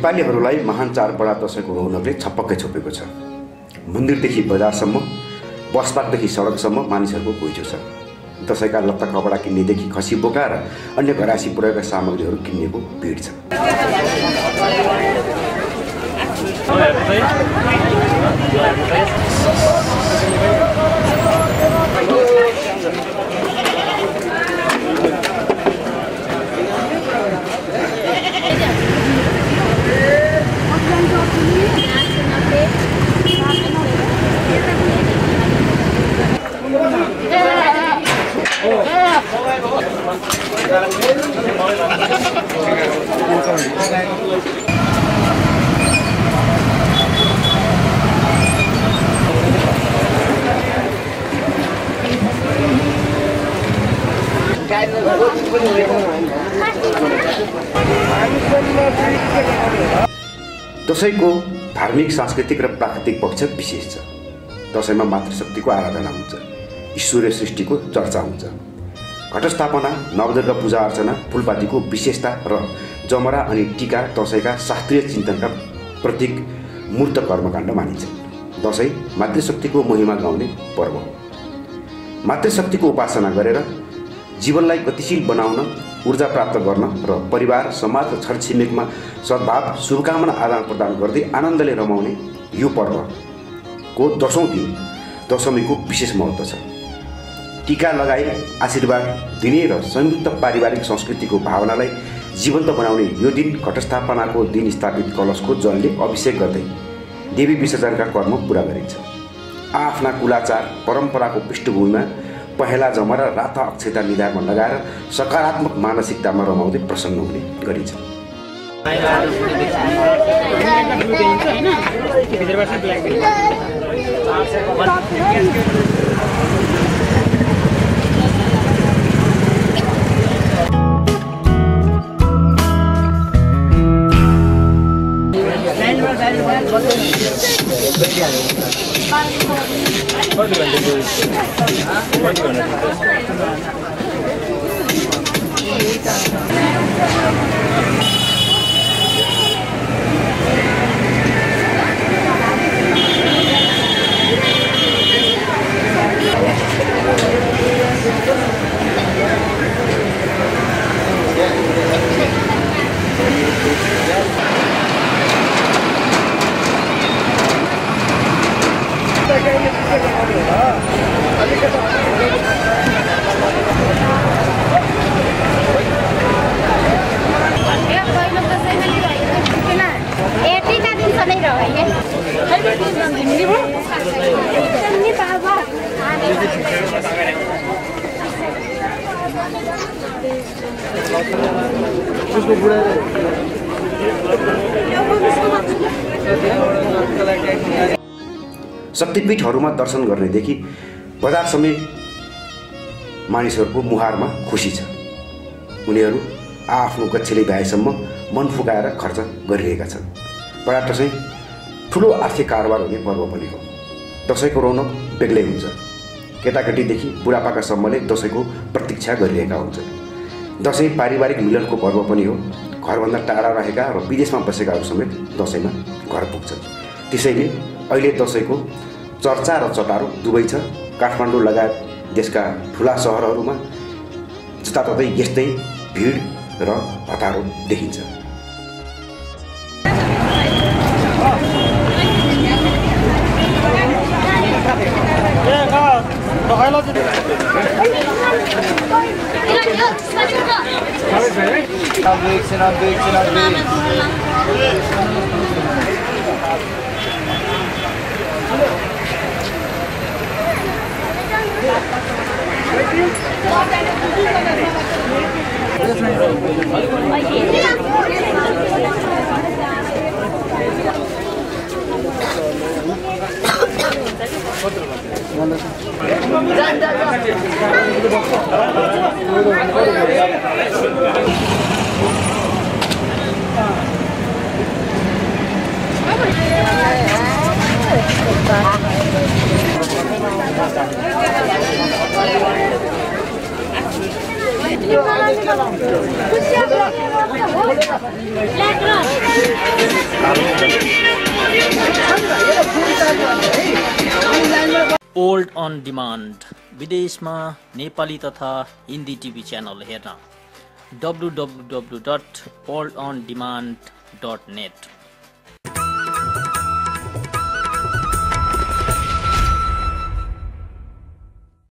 नेपालीहरूलाई महान चाडपर्व दसैँको रौनकले छपक्कै छोपेको छ। मन्दिरदेखि बजारसम्म बसपाटदेखि सडकसम्म मानिसहरूको घुइँचो छ। दसैँका लत्ता कपडा किन्नेदेखि खसी बोका र अन्य घरासी प्रयोगका सामग्रीहरू किन्नेको भिड छ। दसैँको धार्मिक सांस्कृतिक र प्राकृतिक पक्ष विशेष छ। दसैँमा मातृशक्तिको आराधना हुन्छ ईश्वरीय सृष्टिको चर्चा हुन्छ। घटस्थापना नवदुर्गा पूजा अर्चना फुलपातीको विशेषता र जमरा अनि टिका दसैँका शास्त्रीय चिन्तनका प्रतीक मूर्त कर्मकाण्ड मानिन्छ। दसैँ मातृशक्तिको महिमा गाउने पर्व हो। मातृशक्तिको उपासना गरेर जीवनलाई गतिशील बनाउन ऊर्जा प्राप्त गर्न र परिवार समाज र छरछिमेकमा सद्भाव शुभकामना आदान प्रदान गर्दै आनन्दले रमाउने यो पर्वको दसौँ दिन दशमीको विशेष महत्त्व छ। टिका लगाई आशीर्वाद दिने र संयुक्त पारिवारिक संस्कृतिको भावनालाई जीवन्त बनाउने यो दिन घटस्थापनाको दिन स्थापित कलशको जलले अभिषेक गर्दै देवी विसर्जनका कर्म पुरा गरिन्छ। आफ्ना कुलाचार परम्पराको पृष्ठभूमिमा पहेँला जमरा राता अक्षता निधारमा लगाएर सकारात्मक मानसिकतामा रमाउँदै प्रसन्न हुने गरिन्छ। ちょっと。शक्तिपीठहरूमा दर्शन गर्नेदेखि बजार समेत मानिसहरूको मुहारमा खुसी छ। उनीहरू आफ्नो गच्छेले भ्याएसम्म मन फुकाएर खर्च गरिरहेका छन्। पर्यटक चाहिँ ठुलो आर्थिक कारोबार हुने पर्व पनि हो। दसैँको रौनक बेग्लै हुन्छ। केटाकेटीदेखि बुढापाकासम्मले दसैँको प्रतीक्षा गरिरहेका हुन्छन्। दसैँ पारिवारिक मिलनको पर्व पनि हो। घरभन्दा टाढा रहेका र विदेशमा बसेकाहरू समेत दसैँमा घर पुग्छन्। त्यसैले अहिले दसैँको चर्चा र चटारो दुवै छ। काठमाडौँ लगायत देशका ठुला सहरहरूमा जताततै यस्तै भिड र हतारो देखिन्छ। Abi büyük Sinan, büyük Sinan, büyük. Old on demand. विदेशमा नेपाली तथा हिन्दी टिभी च्यानल हेर्न। W W W dot old on demand dot net